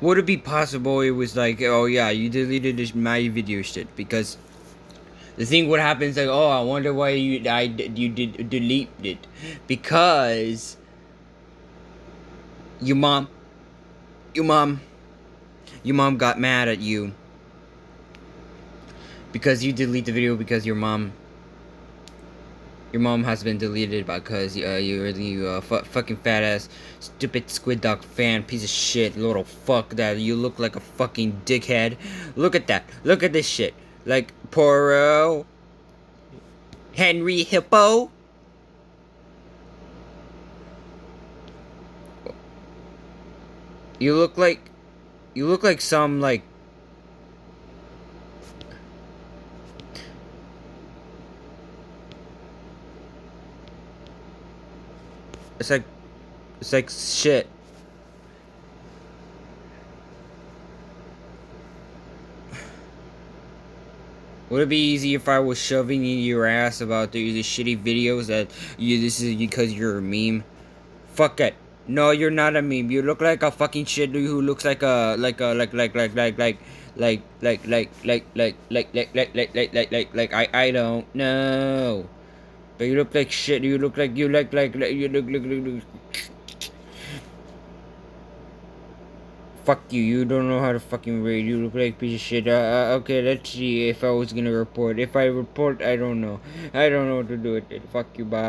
Would it be possible it was like, oh yeah, you deleted this my video shit? Because the thing what happens like, oh, I wonder why you I you did delete it. Because your mom, your mom, your mom got mad at you. Because you delete the video because your mom your mom has been deleted because uh, you're you uh, fucking fat ass stupid squid dog fan piece of shit little fuck that you look like a fucking dickhead. Look at that. Look at this shit. Like Poro Henry Hippo. You look like you look like some like It's like, it's like shit. Would it be easy if I was shoving in your ass about the, the shitty videos that you this is because you're a meme? Fuck it. No, you're not a meme. You look like a fucking shit who looks like a like a like like like like like like like like like like like like like like like like like like I I don't know. But you look like shit. You look like you look like, like you look look look. look. Fuck you. You don't know how to fucking read. You look like piece of shit. Uh, uh, okay, let's see if I was gonna report. If I report, I don't know. I don't know what to do with it. Fuck you. Bye.